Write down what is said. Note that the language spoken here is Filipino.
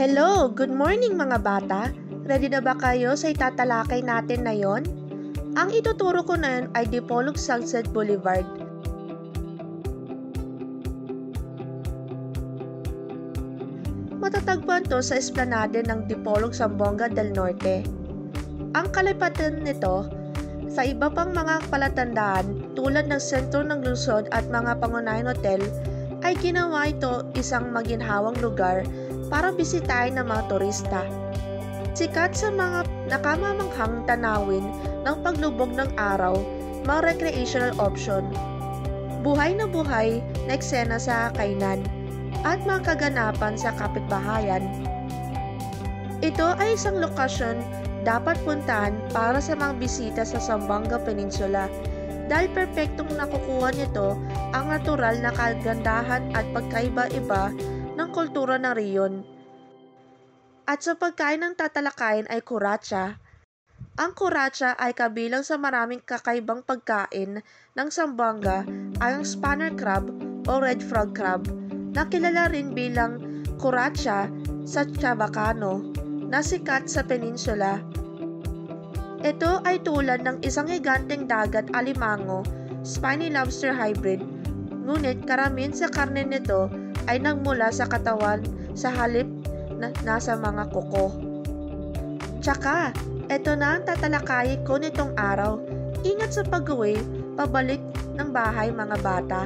Hello! Good morning mga bata! Ready na ba kayo sa itatalakay natin na yon? Ang ituturo ko na yun ay Dipolog Sunset Boulevard. Matatagpuan to sa esplanade ng Dipolog Sambonga del Norte. Ang kalipatan nito sa iba pang mga palatandaan tulad ng sentro ng lungsod at mga pangunahing hotel ay ginawa ito isang maginhawang lugar para bisitahin ng mga turista. Sikat sa mga nakamamanghang tanawin ng paglubog ng araw, mga recreational option. Buhay na buhay na eksena sa kainan at mga kaganapan sa kapitbahayan. Ito ay isang lokasyon dapat puntahan para sa mga bisita sa Zamboanga Peninsula dahil perpektong nakukuha nito ang natural na kagandahan at pagkaiba-iba ng kultura ng riyon. At sa pagkain ng tatalakayin ay kuratsa. Ang kuratsa ay kabilang sa maraming kakaibang pagkain ng Zamboanga ay ang spanner crab o red frog crab na kilala rin bilang kuratsa sa Chabacano na sikat sa peninsula. Ito ay tulad ng isang higanteng dagat alimango, spiny lobster hybrid, ngunit karamihan sa karne nito ay nagmula sa katawan sa halip na nasa mga kuko. Tsaka, ito na ang tatalakayin ko nitong araw. Ingat sa pag-uwi, pabalik ng bahay mga bata.